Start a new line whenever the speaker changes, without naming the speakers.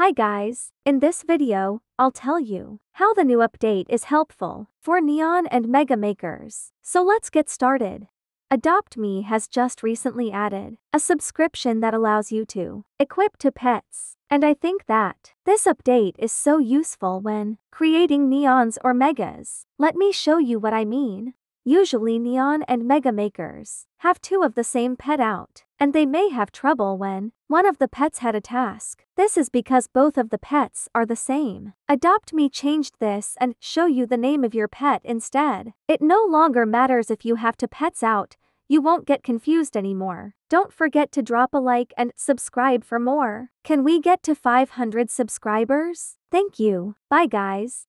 Hi guys, in this video, I'll tell you how the new update is helpful for Neon and Mega makers. So let's get started. Adopt Me has just recently added a subscription that allows you to equip two pets. And I think that this update is so useful when creating neons or megas. Let me show you what I mean. Usually Neon and Mega makers have two of the same pet out, and they may have trouble when one of the pets had a task. This is because both of the pets are the same. Adopt Me changed this and show you the name of your pet instead. It no longer matters if you have two pets out, you won't get confused anymore. Don't forget to drop a like and subscribe for more. Can we get to 500 subscribers? Thank you. Bye guys.